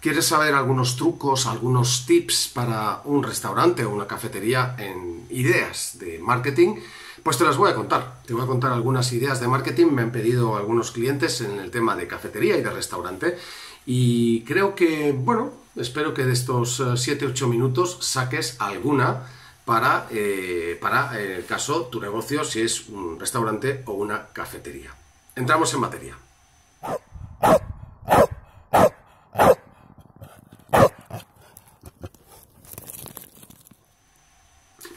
¿Quieres saber algunos trucos, algunos tips para un restaurante o una cafetería en ideas de marketing? Pues te las voy a contar. Te voy a contar algunas ideas de marketing. Me han pedido algunos clientes en el tema de cafetería y de restaurante. Y creo que, bueno, espero que de estos 7-8 minutos saques alguna para, eh, para, en el caso, tu negocio, si es un restaurante o una cafetería. Entramos en materia.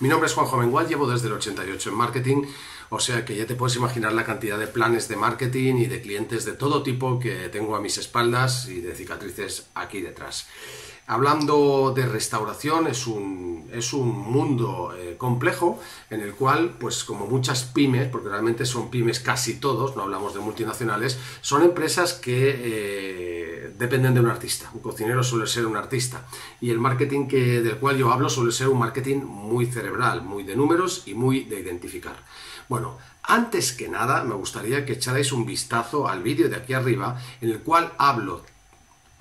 Mi nombre es Juan Jovengual, llevo desde el 88 en marketing, o sea que ya te puedes imaginar la cantidad de planes de marketing y de clientes de todo tipo que tengo a mis espaldas y de cicatrices aquí detrás. Hablando de restauración, es un, es un mundo eh, complejo en el cual, pues como muchas pymes, porque realmente son pymes casi todos, no hablamos de multinacionales, son empresas que eh, dependen de un artista. Un cocinero suele ser un artista. Y el marketing que, del cual yo hablo suele ser un marketing muy cerebral, muy de números y muy de identificar. Bueno, antes que nada me gustaría que echarais un vistazo al vídeo de aquí arriba en el cual hablo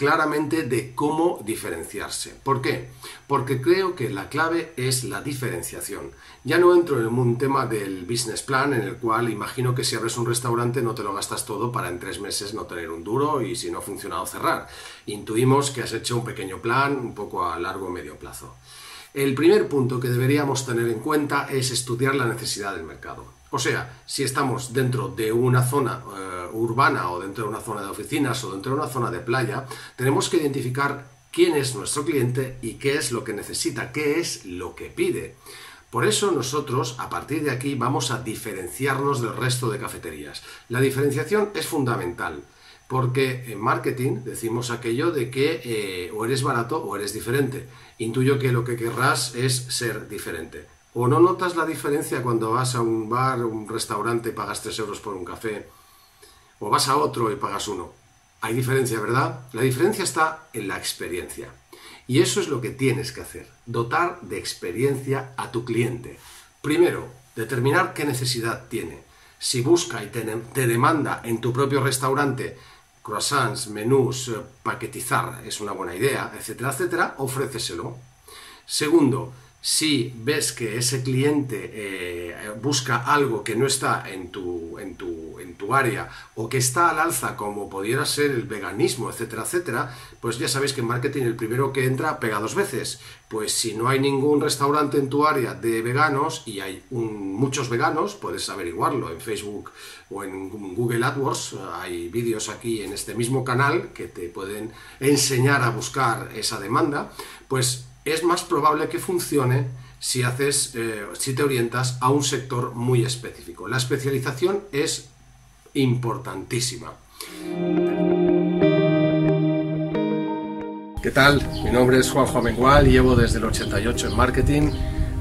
claramente de cómo diferenciarse. ¿Por qué? Porque creo que la clave es la diferenciación. Ya no entro en un tema del business plan en el cual imagino que si abres un restaurante no te lo gastas todo para en tres meses no tener un duro y si no ha funcionado cerrar. Intuimos que has hecho un pequeño plan un poco a largo o medio plazo. El primer punto que deberíamos tener en cuenta es estudiar la necesidad del mercado. O sea, si estamos dentro de una zona eh, urbana o dentro de una zona de oficinas o dentro de una zona de playa, tenemos que identificar quién es nuestro cliente y qué es lo que necesita, qué es lo que pide. Por eso nosotros, a partir de aquí, vamos a diferenciarnos del resto de cafeterías. La diferenciación es fundamental. Porque en marketing decimos aquello de que eh, o eres barato o eres diferente. Intuyo que lo que querrás es ser diferente. ¿O no notas la diferencia cuando vas a un bar, un restaurante y pagas 3 euros por un café? ¿O vas a otro y pagas uno? Hay diferencia, ¿verdad? La diferencia está en la experiencia. Y eso es lo que tienes que hacer, dotar de experiencia a tu cliente. Primero, determinar qué necesidad tiene. Si busca y te, demanda en tu propio restaurante croissants, menús, eh, paquetizar es una buena idea, etcétera, etcétera, ofréceselo. Segundo, si ves que ese cliente eh, busca algo que no está en tu, en, tu, en tu, área o que está al alza como pudiera ser el veganismo, etcétera, etcétera, pues ya sabéis que en marketing el primero que entra pega dos veces. Pues si no hay ningún restaurante en tu área de veganos y hay muchos veganos, puedes averiguarlo en Facebook o en Google AdWords. Hay vídeos aquí en este mismo canal que te pueden enseñar a buscar esa demanda. Pues es más probable que funcione si, haces, eh, si te orientas a un sector muy específico. La especialización es importantísima. ¿Qué tal? Mi nombre es Juanjo Mengual y llevo desde el 88 en marketing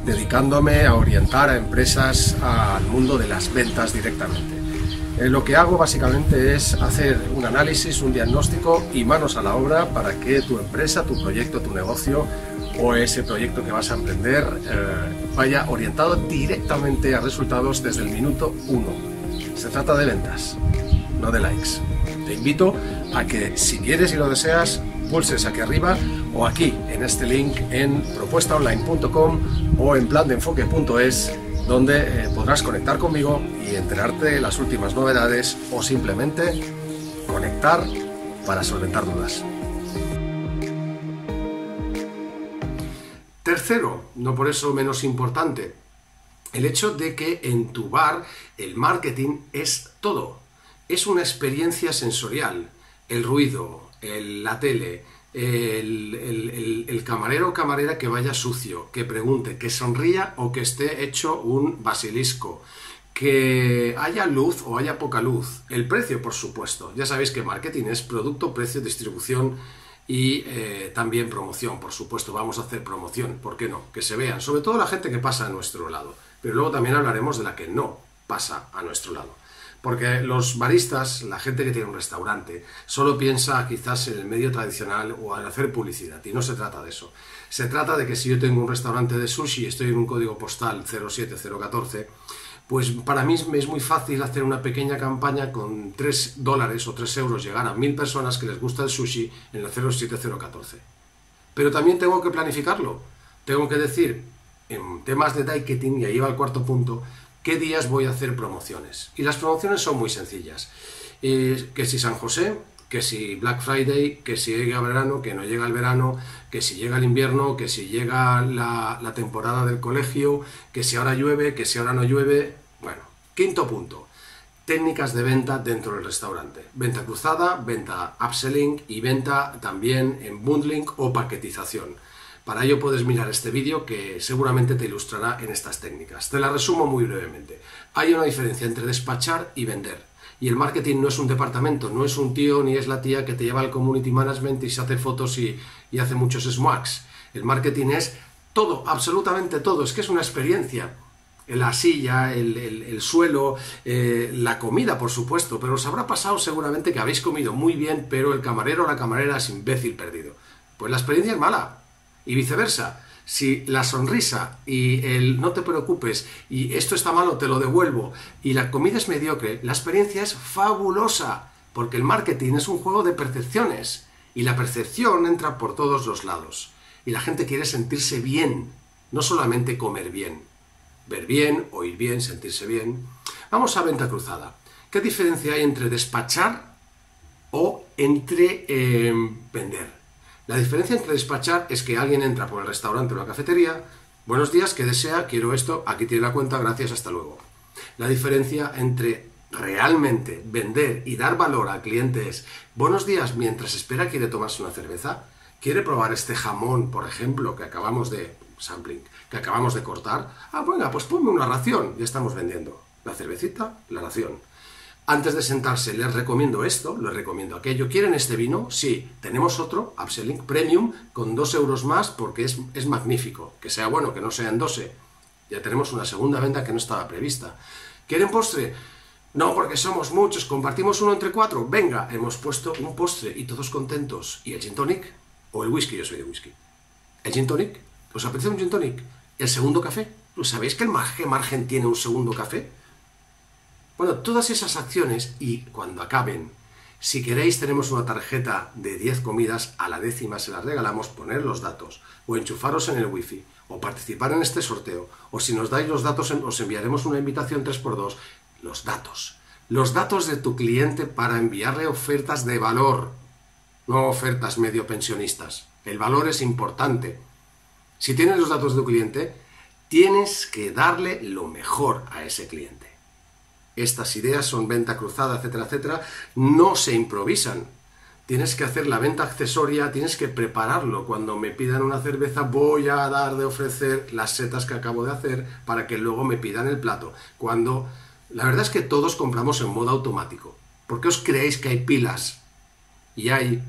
dedicándome a orientar a empresas al mundo de las ventas directamente. Eh, lo que hago básicamente es hacer un análisis, un diagnóstico y manos a la obra para que tu empresa, tu proyecto, tu negocio o ese proyecto que vas a emprender eh, vaya orientado directamente a resultados desde el minuto uno. Se trata de ventas, no de likes. Te invito a que si quieres y lo deseas, pulses aquí arriba o aquí en este link en propuestaonline.com o en plandeenfoque.es donde eh, podrás conectar conmigo y enterarte de las últimas novedades o simplemente conectar para solventar dudas. No por eso menos importante, el hecho de que en tu bar el marketing es todo. Es una experiencia sensorial. El ruido, la tele, el, camarero o camarera que vaya sucio, que pregunte, que sonría o que esté hecho un basilisco, que haya luz o haya poca luz, el precio, por supuesto. Ya sabéis que marketing es producto, precio, distribución y eh, también promoción, por supuesto. Vamos a hacer promoción, ¿por qué no? Que se vean, sobre todo la gente que pasa a nuestro lado. Pero luego también hablaremos de la que no pasa a nuestro lado. Porque los baristas, la gente que tiene un restaurante, solo piensa quizás en el medio tradicional o en hacer publicidad. Y no se trata de eso. Se trata de que si yo tengo un restaurante de sushi y estoy en un código postal 07014, Pues para mí es muy fácil hacer una pequeña campaña con 3 dólares o 3 euros, llegar a mil personas que les gusta el sushi en el 07014. Pero también tengo que planificarlo. Tengo que decir, en temas de ticketing, y ahí va el cuarto punto, qué días voy a hacer promociones. Y las promociones son muy sencillas. Eh, que si San José, que si Black Friday, que si llega verano, que no llega el verano, que si llega el invierno, que si llega la, la temporada del colegio, que si ahora llueve, que si ahora no llueve. Quinto punto técnicas de venta dentro del restaurante. Venta cruzada, venta upselling y venta también en bundling o paquetización. Para ello puedes mirar este vídeo que seguramente te ilustrará en estas técnicas. Te la resumo muy brevemente. Hay una diferencia entre despachar y vender. Y el marketing no es un departamento, no es un tío ni es la tía que te lleva al community management y se hace fotos y, hace muchos smugs. El marketing es todo, absolutamente todo. Es que es una experiencia la silla, el, suelo, eh, la comida, por supuesto, pero os habrá pasado seguramente que habéis comido muy bien, pero el camarero o la camarera es imbécil perdido. Pues la experiencia es mala. Y viceversa. Si la sonrisa y el no te preocupes y esto está malo, te lo devuelvo, y la comida es mediocre, la experiencia es fabulosa, porque el marketing es un juego de percepciones, y la percepción entra por todos los lados. Y la gente quiere sentirse bien, no solamente comer bien ver bien, oír bien, sentirse bien. Vamos a venta cruzada. ¿Qué diferencia hay entre despachar o entre em, vender? La diferencia entre despachar es que alguien entra por el restaurante o la cafetería, buenos días, ¿qué desea? Quiero esto, aquí tiene la cuenta, gracias, hasta luego. La diferencia entre realmente vender y dar valor al cliente es, buenos días, mientras espera quiere tomarse una cerveza, quiere probar este jamón, por ejemplo, que acabamos de sampling que acabamos de cortar. Ah, venga, pues ponme una ración. Ya estamos vendiendo. La cervecita, la ración. Antes de sentarse, les recomiendo esto, les recomiendo aquello. ¿Quieren este vino? Sí. Tenemos otro, Upselling Premium, con dos euros más porque es, es magnífico. Que sea bueno, que no sea en 12. Ya tenemos una segunda venta que no estaba prevista. ¿Quieren postre? No, porque somos muchos, compartimos uno entre cuatro. Venga, hemos puesto un postre y todos contentos. ¿Y el gin tonic? ¿O el whisky? Yo soy de whisky. ¿El gin tonic? ¿Os apetece un gin tonic? ¿El segundo café? ¿Sabéis que el margen tiene un segundo café? Bueno, todas esas acciones y cuando acaben, si queréis tenemos una tarjeta de 10 comidas, a la décima se las regalamos, poner los datos, o enchufaros en el wifi, o participar en este sorteo, o si nos dais los datos os enviaremos una invitación 3x2, los datos. Los datos de tu cliente para enviarle ofertas de valor, no ofertas medio pensionistas. El valor es importante. Si tienes los datos de tu cliente, tienes que darle lo mejor a ese cliente. Estas ideas son venta cruzada, etcétera, etcétera, no se improvisan. Tienes que hacer la venta accesoria, tienes que prepararlo. Cuando me pidan una cerveza, voy a dar de ofrecer las setas que acabo de hacer para que luego me pidan el plato. Cuando la verdad es que todos compramos en modo automático. ¿Por qué os creéis que hay pilas y hay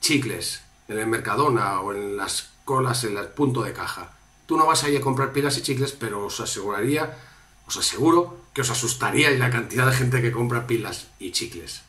chicles en el Mercadona o en las colas en el punto de caja. Tú no vas a ir a comprar pilas y chicles, pero os aseguraría, os aseguro que os asustaría la cantidad de gente que compra pilas y chicles.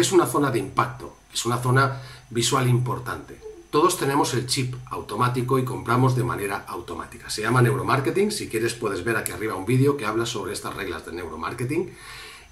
Es una zona de impacto, es una zona visual importante. Todos tenemos el chip automático y compramos de manera automática. Se llama neuromarketing. Si quieres puedes ver aquí arriba un vídeo que habla sobre estas reglas de neuromarketing.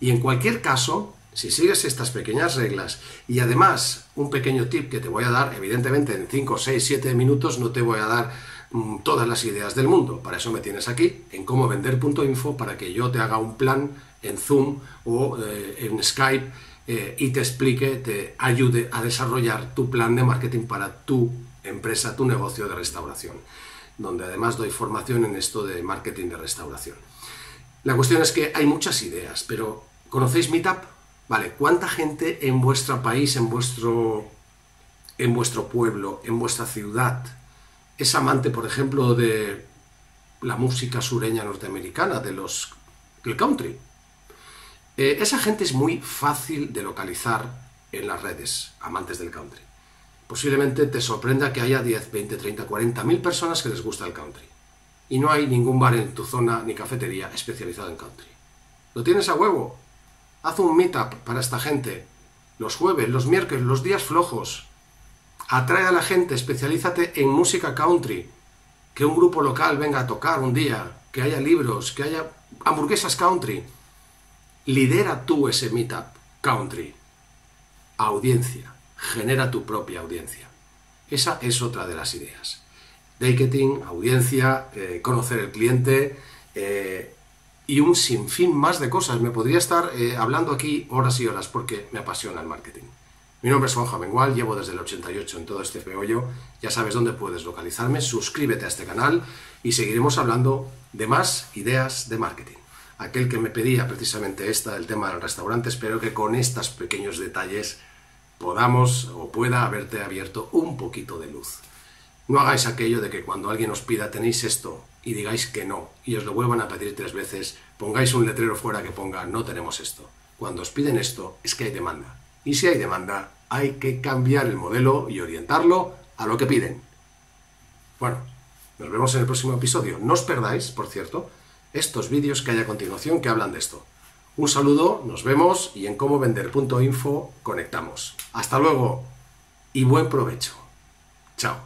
Y en cualquier caso, si sigues estas pequeñas reglas y además un pequeño tip que te voy a dar, evidentemente en 5, 6, 7 minutos no te voy a dar mm, todas las ideas del mundo. Para eso me tienes aquí en cómo vender.info para que yo te haga un plan en Zoom o eh, en Skype eh, y te explique, te ayude a desarrollar tu plan de marketing para tu empresa, tu negocio de restauración, donde además doy formación en esto de marketing de restauración. La cuestión es que hay muchas ideas, pero ¿conocéis Meetup? Vale, ¿cuánta gente en vuestro país, en vuestro, en vuestro pueblo, en vuestra ciudad es amante, por ejemplo, de la música sureña norteamericana, de los, del country? Eh, esa gente es muy fácil de localizar en las redes, amantes del country. Posiblemente te sorprenda que haya 10, 20, 30, 40 mil personas que les gusta el country y no hay ningún bar en tu zona ni cafetería especializado en country. ¿Lo tienes a huevo? Haz un meetup para esta gente. Los jueves, los miércoles, los días flojos. Atrae a la gente, especialízate en música country. Que un grupo local venga a tocar un día, que haya libros, que haya hamburguesas country. Lidera tú ese meetup country. Audiencia. Genera tu propia audiencia. Esa es otra de las ideas ticketing, audiencia, eh, conocer el cliente eh, y un sinfín más de cosas. Me podría estar eh, hablando aquí horas y horas porque me apasiona el marketing. Mi nombre es Juan Jamengual, llevo desde el 88 en todo este peollo. Ya sabes dónde puedes localizarme, suscríbete a este canal y seguiremos hablando de más ideas de marketing. Aquel que me pedía precisamente esta, el tema del restaurante, espero que con estos pequeños detalles podamos o pueda haberte abierto un poquito de luz. No hagáis aquello de que cuando alguien os pida tenéis esto y digáis que no y os lo vuelvan a pedir tres veces, pongáis un letrero fuera que ponga no tenemos esto. Cuando os piden esto es que hay demanda. Y si hay demanda, hay que cambiar el modelo y orientarlo a lo que piden. Bueno, nos vemos en el próximo episodio. No os perdáis, por cierto, estos vídeos que hay a continuación que hablan de esto. Un saludo, nos vemos y en comovender.info conectamos. Hasta luego y buen provecho. Chao.